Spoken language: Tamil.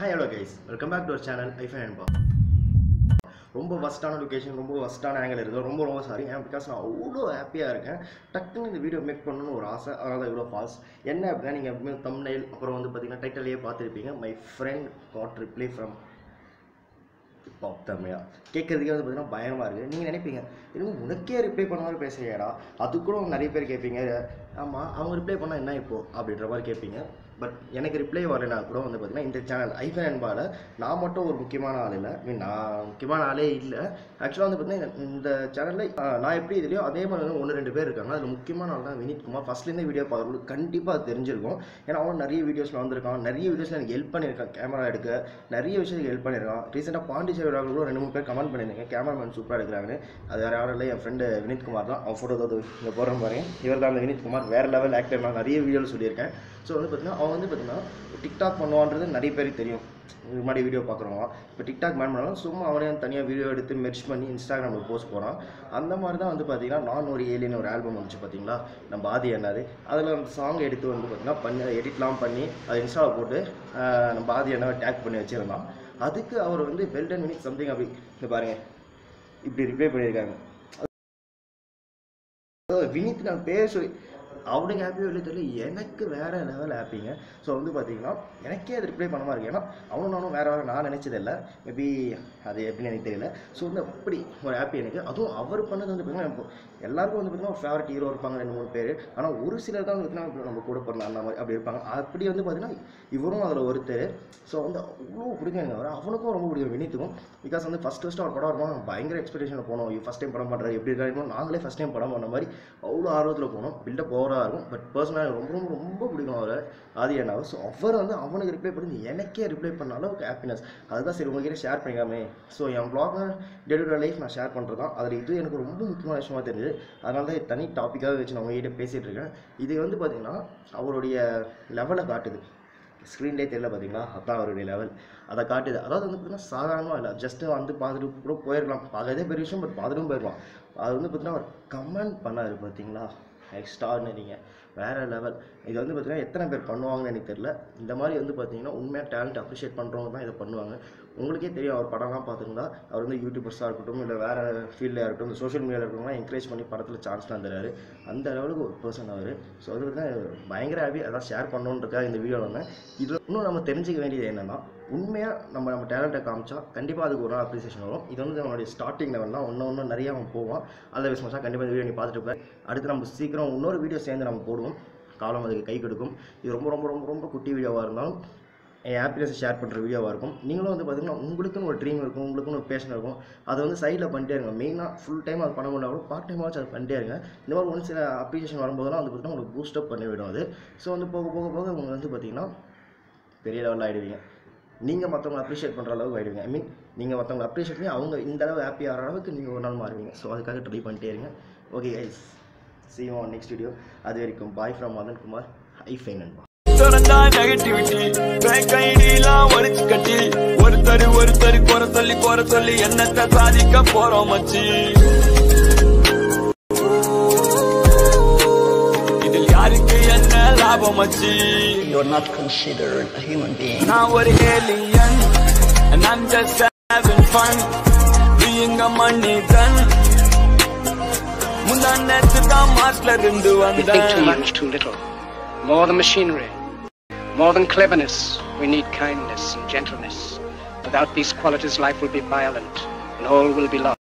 Hi hello guys welcome back to our channel ஐஃபை அன்பா ரொம்ப ஃபஸ்ட்டான லொக்கேஷன் ரொம்ப ஃபஸ்ட்டான ஆங்கிள் இருக்குது ரொம்ப ரொம்ப சாரி ஏன் பிகாஸ் நான் அவ்வளோ ஹாப்பியாக இருக்கேன். டக்குன்னு இந்த வீடியோ மேக் பண்ணணும்னு ஒரு ஆசை. அதனால் இவ்வளோ ஃபால்ஸ் என்ன அப்படின்னா நீங்கள் தம்னைல் அப்புறம் வந்து பார்த்தீங்கன்னா டைட்டிலேயே பார்த்துருப்பீங்க. My friend got reply from pop தமிழா கேட்கறதுக்கே வந்து பார்த்தீங்கன்னா பயமாக இருக்குது நீங்கள் நினைப்பீங்க இன்னும் உனக்கே ரிப்ளை பண்ண மாதிரி பேசுறியாடா. அது கூட நிறைய பேர் கேட்பீங்க ஆமாம் அவங்க ரிப்ளை பண்ணால் என்ன இப்போது அப்படின்ற மாதிரி கேட்பீங்க. பட் எனக்கு ரிப்ளை வரலைனா கூட வந்து பார்த்தீங்கன்னா இந்த சேனல் ஐஃபன் அன்பால் நான் மட்டும் ஒரு முக்கியமான ஆள் இல்லை. மீன் நான் முக்கியமான ஆளே இல்லை. ஆக்சுவலாக வந்து பார்த்தீங்கன்னா இந்த சேனலில் நான் எப்படி இதுலையோ அதே மாதிரி வந்து ஒன்று ரெண்டு பேர் இருக்காங்க. அதில் முக்கியமான ஆள் தான் வினித் குமார். ஃபஸ்ட்லேருந்து வீடியோ பார்க்குறவங்களுக்கு கண்டிப்பாக அது தெரிஞ்சிருக்கும். ஏன்னா அவன் நிறைய வீடியோஸில் வந்திருக்கான். நிறைய வீடியோஸில் எனக்கு ஹெல்ப் பண்ணியிருக்கான் கேமரா எடுக்க. நிறைய விஷயத்துக்கு ஹெல்ப் பண்ணியிருக்கான். ரீசெண்டாக பாண்டிச்சேரி கூட ரெண்டு மூணு பேர் கமெண்ட் பண்ணியிருக்கேன் கேமராமேன் சூப்பராக எடுக்கிறாங்கன்னு. அது வேறு யாரும் இல்லை. என் ஃப்ரெண்டு வினித் குமார் தான். அவன் ஃபோட்டோ தான் இங்கே போகிற மாதிரி இவர் தான் அந்த வினித் குமார். வேறு லெவல் ஆக்டர் நான் நிறைய வீடியோவில் சொல்லியிருக்கேன். ஸோ வந்து பார்த்தீங்கன்னா அவன் வந்து பார்த்தீங்கன்னா டிக்டாக் பண்ணுவான்றது நிறைய பேருக்கு தெரியும். முன்னாடி மாதிரி வீடியோ பார்க்குறவங்க இப்போ டிக்டாக் பேன் பண்ணாலும் சும்மா அவனே தனியாக வீடியோ எடுத்து மெர்ச் பண்ணி இன்ஸ்டாகிராமில் போஸ்ட் போகிறான் அந்த மாதிரி தான் வந்து பார்த்தீங்கன்னா நான் ஒரு ஏலியன் ஒரு ஆல்பம் வந்துச்சு பார்த்தீங்களா? நம்ம ஆதி என்னது அதில் அந்த சாங் எடுத்து வந்து பார்த்தீங்கன்னா பண்ணி எடிட்லாம் பண்ணி அதை இன்ஸ்டாவில் போட்டு நம்ம ஆதி என்ன டேக் பண்ணி வச்சுருந்தான். அதுக்கு அவர் வந்து வெல் டென் மினிட் சம்திங் அப்படி இந்த பாருங்க. இப்படி ரிப்ளை பண்ணியிருக்காங்க. வினித் நான் பேர் சொல்லி அவனுக்கு ஹாப்பியோ இல்லை தெரியல. எனக்கு வேற லெவல் ஹாப்பிங்க ஸோ வந்து பார்த்தீங்கன்னா எனக்கே அது ரிப்ளை பண்ண மாதிரி இருக்கு. ஏன்னா அவனும் நானும் வேற வேறு நான் நினச்சதில்லை மேபி அது எப்படின்னு எனக்கு தெரியல. ஸோ வந்து அப்படி ஒரு ஹாப்பி எனக்கு. அதுவும் அவர் பண்ணது வந்து பார்த்தீங்கன்னா இப்போ எல்லாருக்கும் வந்து பார்த்தீங்கன்னா ஒரு ஃபேவரட் ஹீரோ இருப்பாங்க ரெண்டு மூணு பேர். ஆனால் ஒரு சிலர் தான் வந்து பார்த்தீங்கன்னா நம்ம கூட பிறந்த அந்த மாதிரி அப்படி இருப்பாங்க. அப்படி வந்து பார்த்தீங்கன்னா இவரும் அதில் ஒருத்தர். ஸோ வந்து அவ்வளோ பிடிக்கும் எனக்கு அவர். அவனுக்கும் ரொம்ப பிடிக்கும் வினித்துக்கும். பிகாஸ் வந்து ஃபஸ்ட் ஃபஸ்ட்டு அவர் படம் வரும்போது பயங்கர எக்ஸ்பெக்டேஷனில் போனோம். ஃபஸ்ட் டைம் படம் பண்ணுறாரு எப்படி இருக்காரு நாங்களே ஃபஸ்ட் டைம் படம் பண்ண மாதிரி அவ்வளோ ஆர்வத்தில் போனோம். பில்டப் ஓவராக இருக்கும். பட் பர்சனலாக ரொம்ப ரொம்ப ரொம்ப பிடிக்கும் அவரை. ஆதி அண்ணாவை ஸோ அவர் வந்து அவனுக்கு ரிப்ளை பண்ணி எனக்கே ரிப்ளை பண்ண அளவுக்கு ஹாப்பினஸ் அதுதான் சரி உங்ககிட்ட ஷேர் பண்ணிக்காமே ஸோ என் பிளாகை டே டு லைஃப் நான் ஷேர் பண்ணுறது தான் அதில் இது எனக்கு ரொம்ப முக்கியமான விஷயமா தெரியுது அதனால தான் தனி டாப்பிக்காக வச்சு நான் உங்ககிட்ட பேசிகிட்டு இருக்கேன். இது வந்து பார்த்தீங்கன்னா அவருடைய லெவலை காட்டுது. ஸ்க்ரீன்லே தெரியல பார்த்தீங்களா அதான் அவருடைய லெவல் அதை காட்டுது. அதாவது வந்து பார்த்தீங்கன்னா சாதாரணமாக இல்லை. ஜஸ்ட்டு வந்து பார்த்துட்டு கூட போயிருக்கலாம் பார்க்கறதே பெரிய விஷயம் பட் பார்த்துட்டும் போயிருக்கலாம் அது வந்து பார்த்தீங்கன்னா அவர் கமெண்ட் பண்ணாரு பார்த்தீங்களா எக்ஸ்ட்ராடினரிங்க வேறு லெவல் இது வந்து பார்த்தீங்கன்னா எத்தனை பேர் பண்ணுவாங்கன்னு எனக்கு தெரியல. இந்த மாதிரி வந்து பார்த்தீங்கன்னா உண்மையாக டேலண்ட் அப்ரிஷியேட் பண்ணுறவங்க தான் இதை பண்ணுவாங்க. உங்களுக்கே தெரியும் அவர் படம்லாம் பார்த்துருந்தா அவர் வந்து யூடியூபர்ஸாக இருக்கட்டும் இல்லை வேறு ஃபீல்டாக இருக்கட்டும் இந்த சோஷியல் மீடியாவில் இருக்கிறவங்களாம் என்கரேஜ் பண்ணி படத்தில் சான்ஸ்லாம் தராரு அந்த லெவலுக்கு ஒரு பர்சன் அவர். ஸோ அது பார்த்தீங்கன்னா பயங்கர ஹாப்பி அதான் ஷேர் பண்ணணுன்றக்காக இந்த வீடியோவில் இதில் இன்னும் நம்ம தெரிஞ்சுக்க வேண்டியது என்னென்னா உண்மையாக நம்ம நம்ம டேலண்ட்டை காமிச்சா கண்டிப்பாக அதுக்கு ஒரு நாள் அப்ரிசியேஷன் வரும். இது வந்து நம்மளுடைய ஸ்டார்டிங் லெவல் தான். ஒன்று ஒன்று நிறையா அவன் போவான் அதில் விசமஸாக கண்டிப்பாக இந்த வீடியோ நீ பார்த்துட்டு இருப்பேன் அடுத்து நம்ம சீக்கிரம் இன்னொரு வீடியோ சேர்ந்து நம்ம போடுவோம். காலம் அதுக்கு கை கொடுக்கும். இது ரொம்ப ரொம்ப ரொம்ப ரொம்ப குட்டி வீடியோவாக இருந்தாலும் என் ஹாப்பினஸை ஷேர் பண்ணுற வீடியோவாக இருக்கும். நீங்களும் வந்து பார்த்தீங்கன்னா உங்களுக்குன்னு ஒரு ட்ரீம் இருக்கும். உங்களுக்குன்னு ஒரு பேஷன் இருக்கும். அதை வந்து சைடில் பண்ணிட்டே இருங்க. மெயினாக ஃபுல் டைம் அது பண்ண முடியாது கூட பார்ட் டைமாச்சும் அது பண்ணிட்டே இருங்க. இந்த மாதிரி ஒன்று சில அப்ரிசியேஷன் வரும்போதெல்லாம் வந்து பார்த்தீங்கன்னா உங்களுக்கு பூஸ்டப் பண்ணி விடும் அது. ஸோ வந்து போக போக போக உங்களுக்கு வந்து பார்த்தீங்கன்னா பெரிய லெவலில் ஆகிடுவீங்க நீங்கள் மற்றவங்களை அப்ரிஷியேட் பண்ணுற அளவுக்கு ஆயிடுவீங்க. ஐ மீன் நீங்கள் மற்றவங்களை அப்ரிஷியேட் பண்ணி அவங்க இந்த அளவு ஹாப்பி ஆகிற அளவுக்கு நீங்கள் ஒரு நாள் மாறுவீங்க. ஸோ அதுக்காக ட்ரை பண்ணிட்டே இருங்க. Okay I'll see you next video அது வரைக்கும் பாய் ஃப்ரம் மதன் குமார் ஐ ஃபைன் அன்பா கட்டி. ஒருத்தர் ஒருத்தர் குறை சொல்லி குறை சொல்லி என்னத்தை சாதிக்க போறோம் மச்சி? You're not considered a human being. Now we're alien, and I'm just having fun, being a money gun. We think too much, too little. More than machinery, more than cleverness, we need kindness and gentleness. Without these qualities, life will be violent, and all will be lost.